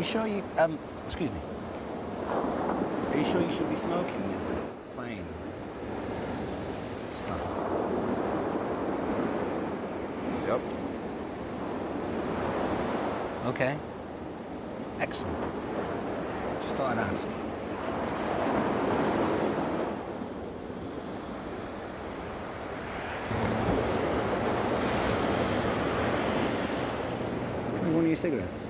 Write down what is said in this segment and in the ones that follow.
you sure you, um, excuse me. Are you sure you should be smoking with the plane stuff? Yep. Okay. Excellent. Just thought I'd ask. One of your cigarettes.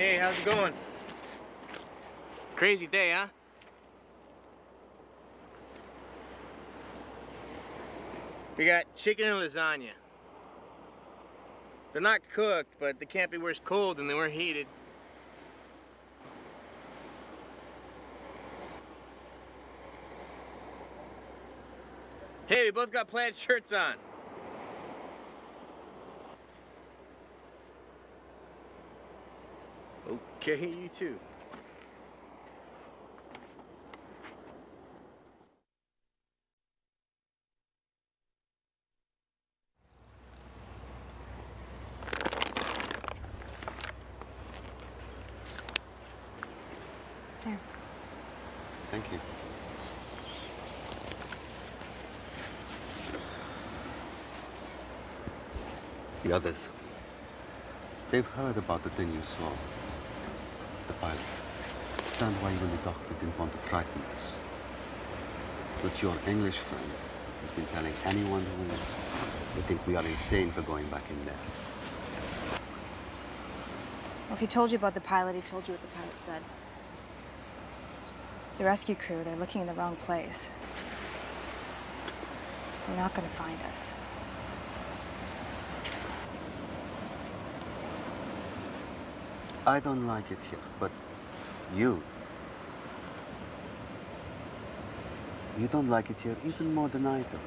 Hey, how's it going? Crazy day, huh? We got chicken and lasagna. They're not cooked, but they can't be worse cold than they were heated. Hey, we both got plaid shirts on. Okay, you too. There. Thank you. The others. They've heard about the thing you saw. Pilot. Understand why even the doctor didn't want to frighten us. But your English friend has been telling anyone who is. They think we are insane for going back in there. Well, if he told you about the pilot, he told you what the pilot said. The rescue crew, they're looking in the wrong place. They're not gonna find us. I don't like it here, but you. You don't like it here even more than I do.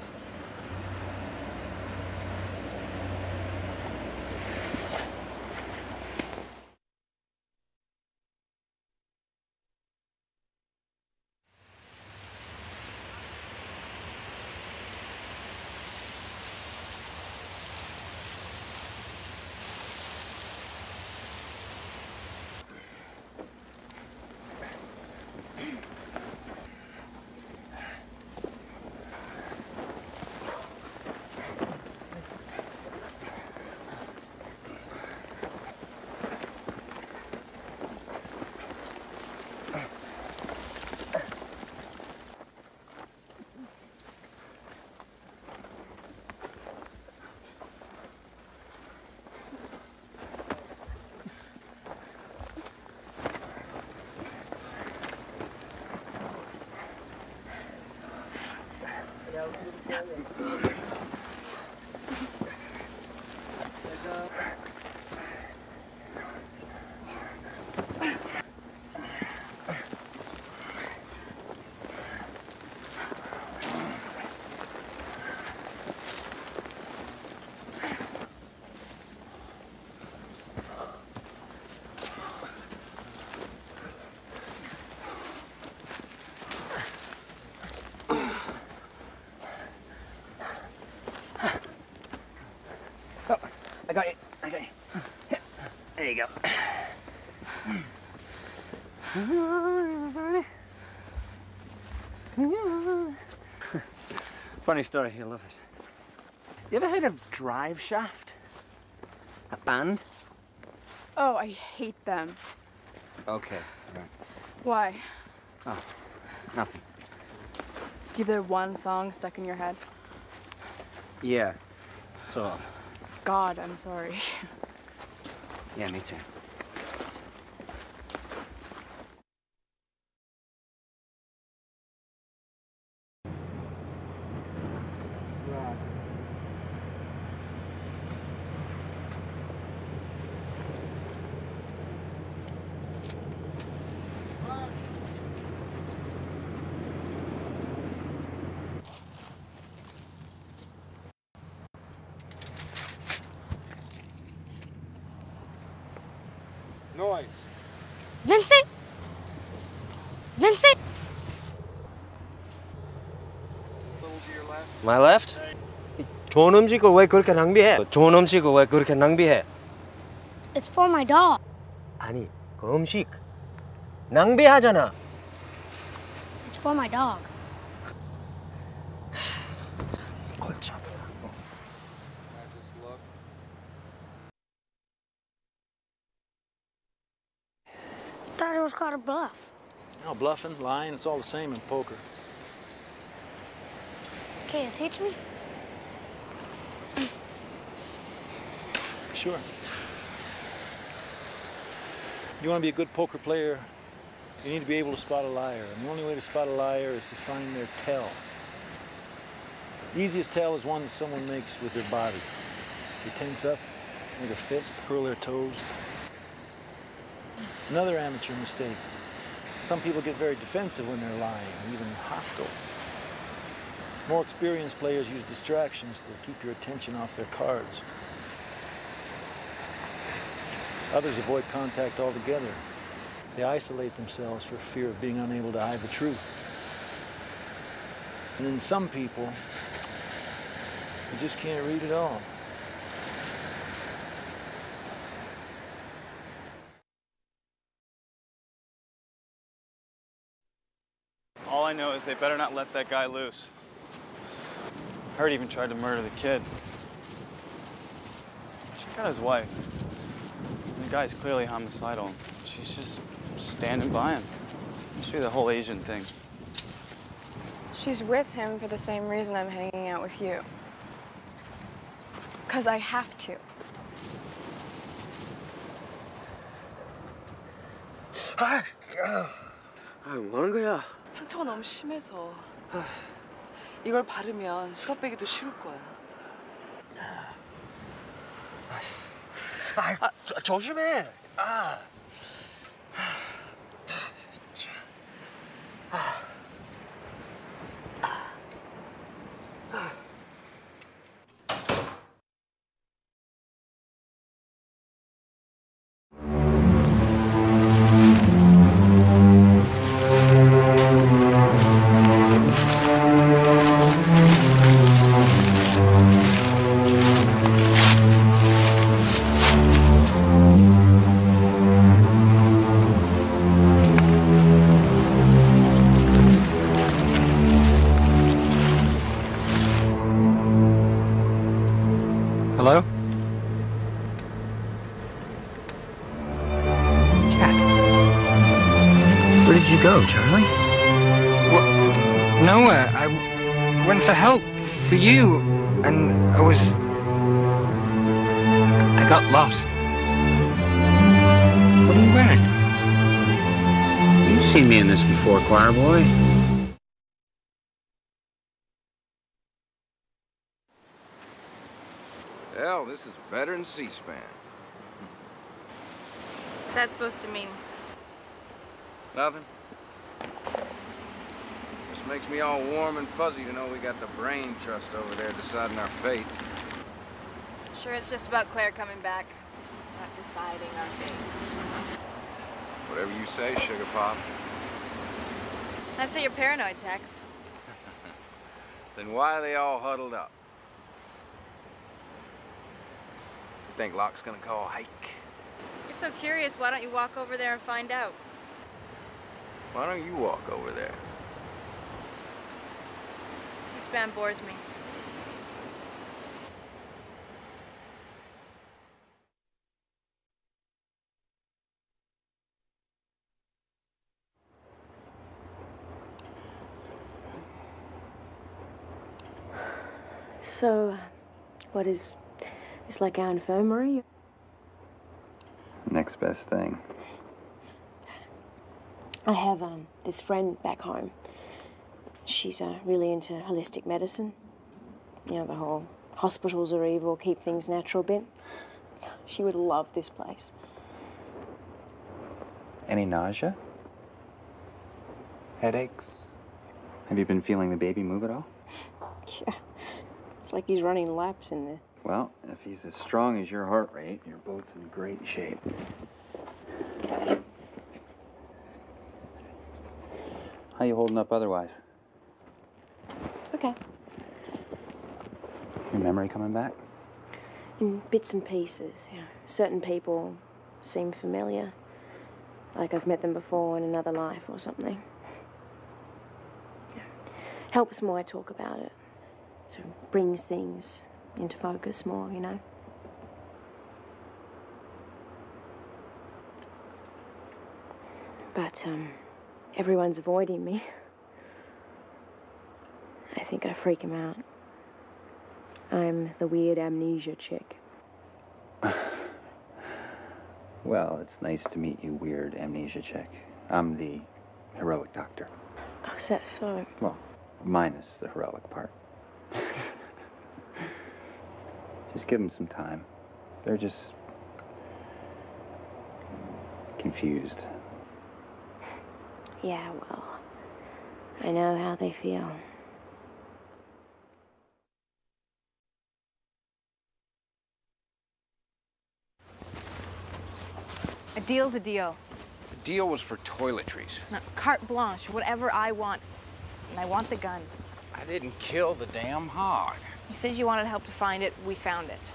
ました。You go. Funny story, you'll love it. You ever heard of Drive Shaft? A band? Oh, I hate them. Okay, right. Why? Oh, nothing. Do you have their one song stuck in your head? Yeah, sort of. God, I'm sorry. Yeah, me too. My left? 좋은 음식을 왜 그렇게 낭비해? 좋은 음식을 왜 그렇게 낭비해? It's for my dog. 아니, 그 음식 낭비하잖아. It's for my dog. 골치 아프다. Thought it was called a bluff. No, bluffing, lying, it's all the same in poker. Can you teach me? Sure. You want to be a good poker player, you need to be able to spot a liar. And the only way to spot a liar is to find their tell. The easiest tell is one that someone makes with their body. They tense up, make a fist, curl their toes. Another amateur mistake. Some people get very defensive when they're lying, even hostile. More experienced players use distractions to keep your attention off their cards. Others avoid contact altogether. They isolate themselves for fear of being unable to hide the truth. And then some people, you just can't read at all. All I know is they better not let that guy loose. Heard he even tried to murder the kid. Check out his wife. The guy's clearly homicidal. She's just standing by him. Must be the whole Asian thing. She's with him for the same reason I'm hanging out with you. Because I have to. 아, 아, 뭐 하는 거야? 상처가 너무 심해서 이걸 바르면 수갑 빼기도 쉬울 거야. 아, 조심해. 아. Choir boy. Hell, this is better than C-SPAN. What's that supposed to mean? Nothing. Just makes me all warm and fuzzy to know we got the brain trust over there deciding our fate. Sure, it's just about Claire coming back, not deciding our fate. Whatever you say, Sugar Pop. I say you're paranoid, Tex. Then why are they all huddled up? You think Locke's gonna call hike? You're so curious, why don't you walk over there and find out? Why don't you walk over there? C-SPAN bores me. So, what is this like our infirmary? Next best thing. I have um, this friend back home. She's uh, really into holistic medicine. You know, the whole hospitals are evil, keep things natural bit. She would love this place. Any nausea? Headaches? Have you been feeling the baby move at all? Yeah, like he's running laps in there. Well, if he's as strong as your heart rate, you're both in great shape. How you holding up otherwise? Okay. Your memory coming back? In bits and pieces, yeah. Certain people seem familiar. Like I've met them before in another life or something. Yeah. Helps more I talk about it. Sort of brings things into focus more, you know. But um, everyone's avoiding me. I think I freak him out. I'm the weird amnesia chick. Well, it's nice to meet you, weird amnesia chick. I'm the heroic doctor. Oh, is that so? Well, minus the heroic part. Just give them some time. They're just confused. Yeah, well, I know how they feel. A deal's a deal. The deal was for toiletries. No, carte blanche, whatever I want. And I want the gun. I didn't kill the damn hog. You said you wanted help to find it. We found it.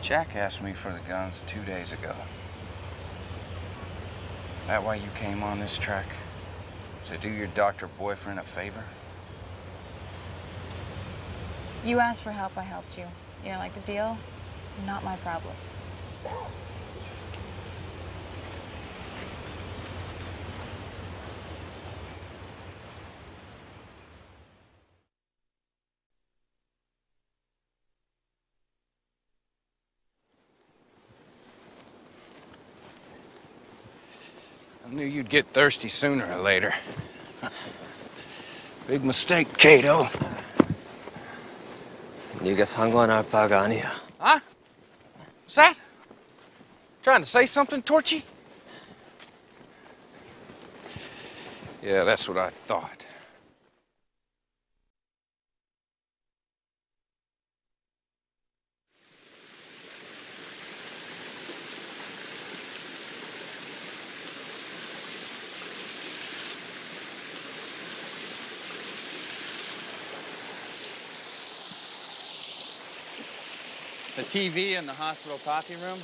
Jack asked me for the guns two days ago. That why you came on this trek? To do your doctor boyfriend a favor? You asked for help, I helped you. You don't like the deal? Not my problem. knew you'd get thirsty sooner or later. Big mistake, Cato. 네가 상관할 바가 아니야. Huh? What's that? Trying to say something, Torchy? Yeah, that's what I thought. The TV in the hospital coffee room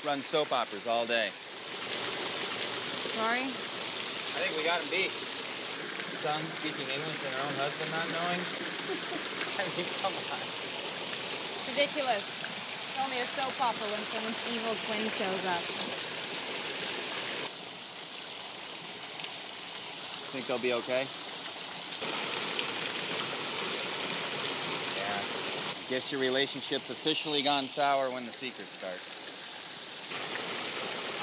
runs soap operas all day. Sorry? I think we got him beat. Sun speaking English and her own husband not knowing? I mean, come on. Ridiculous. It's only a soap opera when someone's evil twin shows up. Think they'll be okay? Guess your relationship's officially gone sour when the secrets start.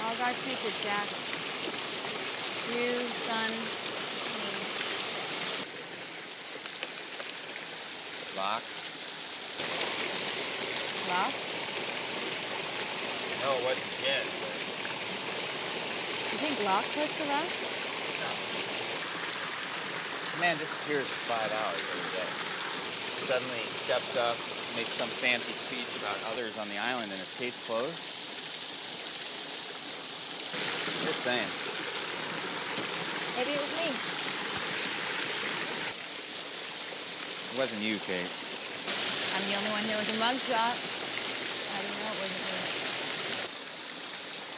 All got secrets, Jack. You, Sun, me. Lock? Locke? No, it wasn't yet, You think Locke puts the rock? the man disappears for five hours every day. Suddenly he steps up, makes some fancy speech about others on the island, and his case closed. Just saying. Maybe it was me. It wasn't you, Kate. I'm the only one here with a mugshot. How do you know it wasn't me?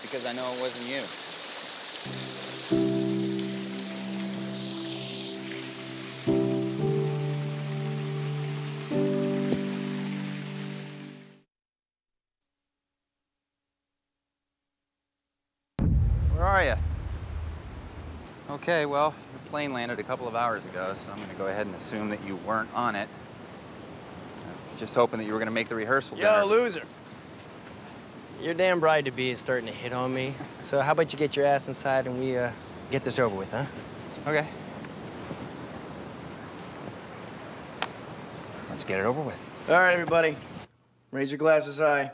Because I know it wasn't you. Are you? Okay, well, your plane landed a couple of hours ago, so I'm going to go ahead and assume that you weren't on it. Just hoping that you were going to make the rehearsal Yo, dinner. loser. Your damn bride to be is starting to hit on me. So how about you get your ass inside and we uh, get this over with, huh? Okay. Let's get it over with. All right, everybody. Raise your glasses high.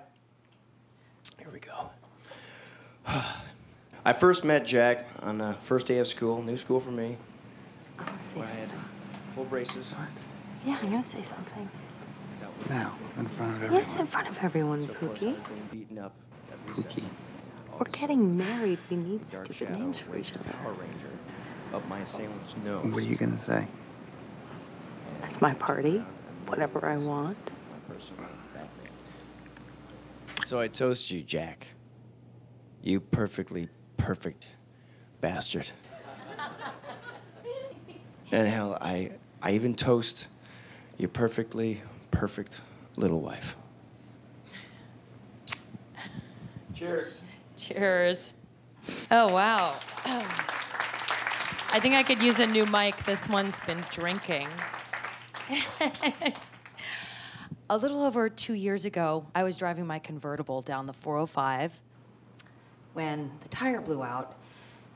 Here we go. I first met Jack on the first day of school, new school for me. I want to say where I had full braces. Yeah, I'm gonna say something. Now, in front of everyone. Yes, in front of everyone, Pookie. beaten up Pookie. We're getting married. We need stupid Shadow names for each other. Power Ranger up my assailant's nose. What are you gonna say? That's my party. Uh, Whatever I want. So I toast you, Jack. You perfectly perfect bastard. and hell, I I even toast your perfectly perfect little wife. Cheers. Cheers. Oh, wow. I think I could use a new mic. This one's been drinking. a little over two years ago, I was driving my convertible down the 405 when the tire blew out,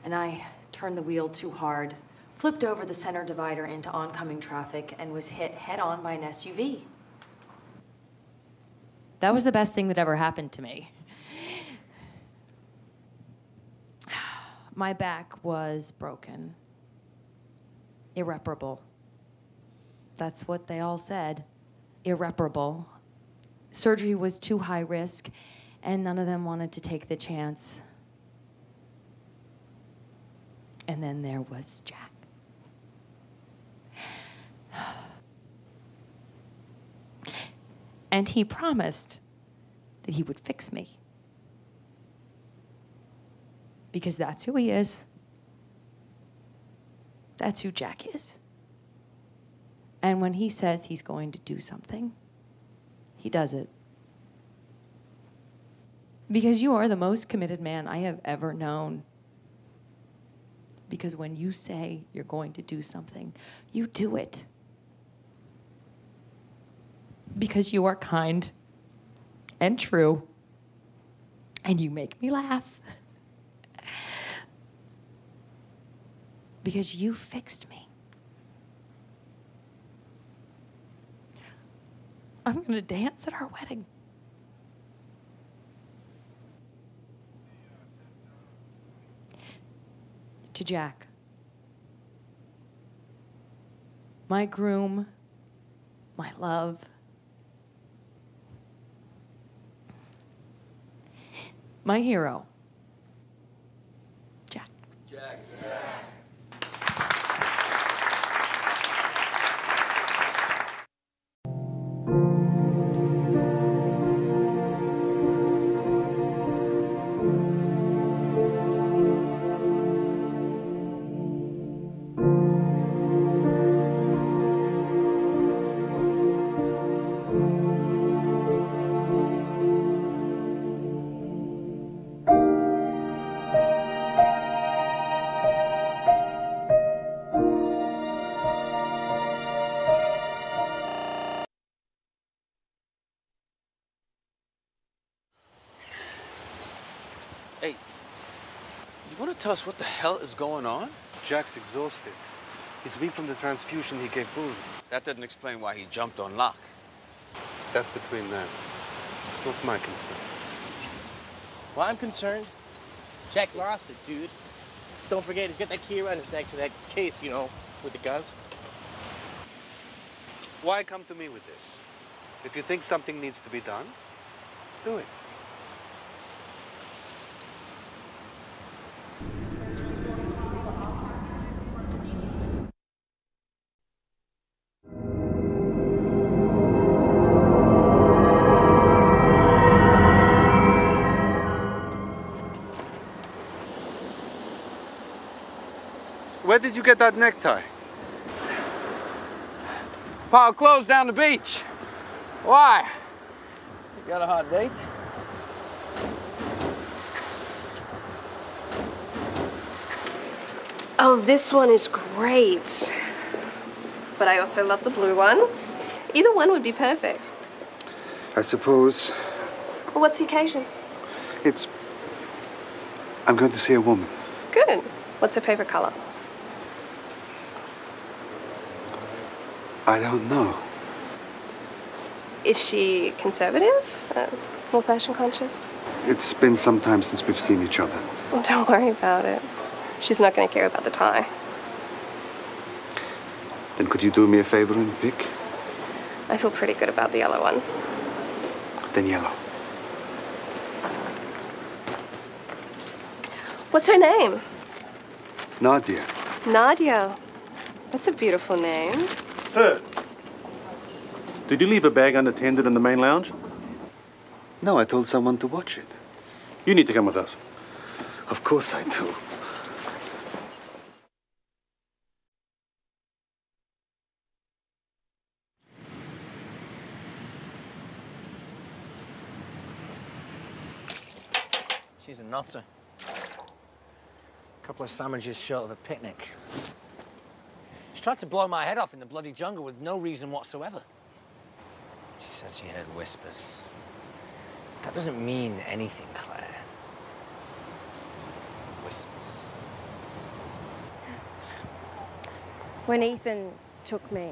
and I turned the wheel too hard, flipped over the center divider into oncoming traffic, and was hit head on by an SUV. That was the best thing that ever happened to me. My back was broken, irreparable. That's what they all said irreparable. Surgery was too high risk, and none of them wanted to take the chance. And then there was Jack. And he promised that he would fix me. Because that's who he is. That's who Jack is. And when he says he's going to do something, he does it. Because you are the most committed man I have ever known. Because when you say you're going to do something, you do it. Because you are kind and true, and you make me laugh. because you fixed me. I'm going to dance at our wedding. To Jack. My groom, my love. My hero. Hey, you want to tell us what the hell is going on? Jack's exhausted. He's weak from the transfusion he gave Boone. That doesn't explain why he jumped on Locke. That's between them. It's not my concern. Well, I'm concerned. Jack lost it, dude. Don't forget, he's got that key around his neck to that case, you know, with the guns. Why come to me with this? If you think something needs to be done, do it. Where did you get that necktie? Paul closed down the beach. Why? You got a hot date? Oh, this one is great. But I also love the blue one. Either one would be perfect. I suppose Well, what's the occasion? it's. I'm going to see a woman. Good. What's her favorite color? I don't know. Is she conservative? Uh, more fashion conscious? It's been some time since we've seen each other. Well, don't worry about it. She's not going to care about the tie. Then could you do me a favor and pick? I feel pretty good about the yellow one. Then yellow. What's her name? Nadia. Nadia. That's a beautiful name. Sir. Did you leave a bag unattended in the main lounge? No, I told someone to watch it. You need to come with us. Of course I do. She's a nutter. A couple of sandwiches short of a picnic. She tried to blow my head off in the bloody jungle with no reason whatsoever. She said she heard whispers. That doesn't mean anything, Claire. Whispers. When Ethan took me,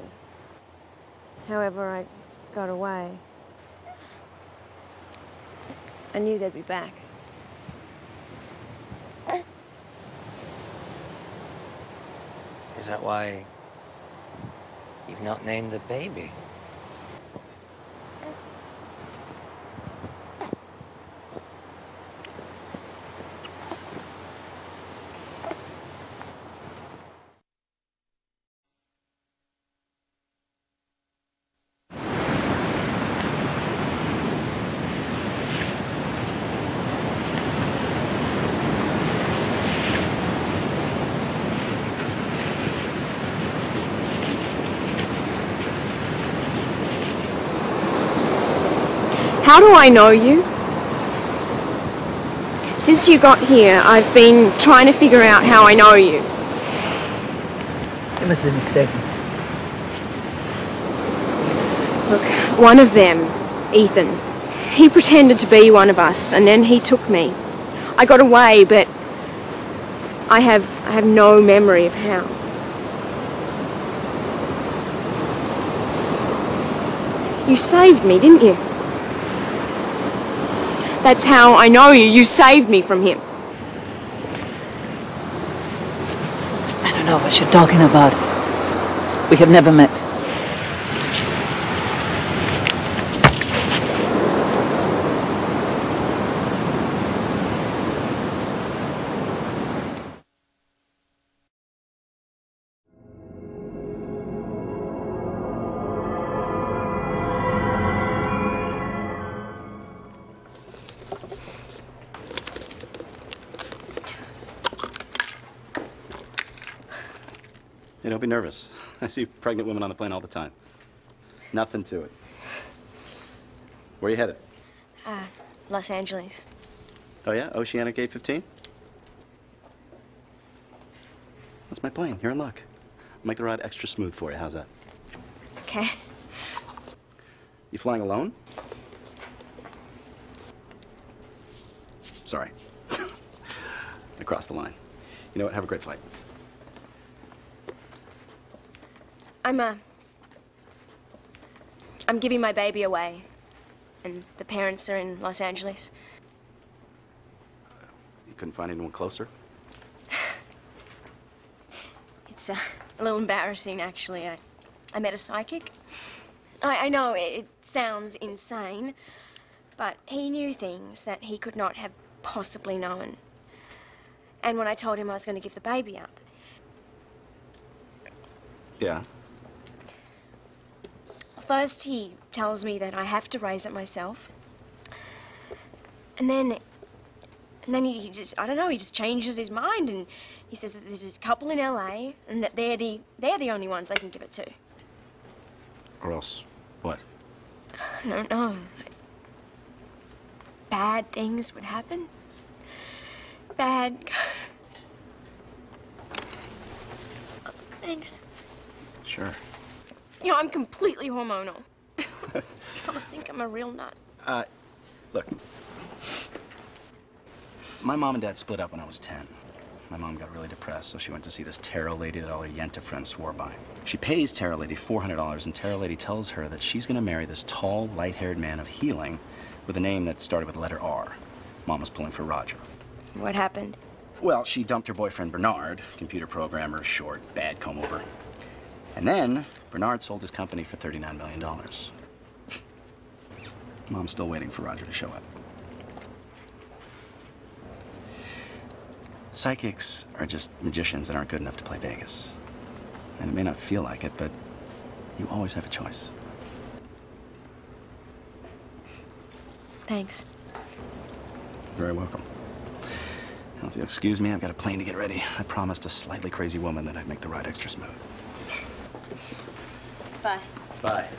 however I got away, I knew they'd be back. Is that why you've not named the baby? How do I know you? Since you got here, I've been trying to figure out how I know you. You must be mistaken. Look, one of them, Ethan, he pretended to be one of us and then he took me. I got away, but I have I have no memory of how. You saved me, didn't you? That's how I know you. You saved me from him. I don't know what you're talking about. We have never met. Nervous. I see pregnant women on the plane all the time. Nothing to it. Where are you headed? Ah, Los Angeles. Oh, yeah? Oceanic 815? That's my plane. You're in luck. I'll make the ride extra smooth for you. How's that? Okay. You flying alone? Sorry. I crossed the line. You know what? Have a great flight. I'm uh I'm giving my baby away. And the parents are in Los Angeles. You couldn't find anyone closer? It's uh, a little embarrassing, actually. I, I met a psychic. I, I know it, it sounds insane, but he knew things that he could not have possibly known. And when I told him I was going to give the baby up, Yeah. First he tells me that I have to raise it myself. And then, and then he, he just, I don't know, he just changes his mind and he says that there's this couple in LA and that they're the, they're the only ones I can give it to. Or else, what? I don't know. Bad things would happen. Bad. Thanks. Sure. You know, I'm completely hormonal. I always think I'm a real nut. Uh, look. My mom and dad split up when I was 10. My mom got really depressed, so she went to see this tarot lady that all her Yenta friends swore by. She pays tarot lady $400, and tarot lady tells her that she's going to marry this tall, light-haired man of healing with a name that started with the letter R. Mom was pulling for Roger. What happened? Well, she dumped her boyfriend Bernard, computer programmer, short, bad comb over. And then Bernard sold his company for $39 million. Mom's still waiting for Roger to show up. Psychics are just magicians that aren't good enough to play Vegas. And it may not feel like it, but you always have a choice. Thanks. You're very welcome. Now, if you'll excuse me, I've got a plane to get ready. I promised a slightly crazy woman that I'd make the ride extra smooth. Bye. Bye.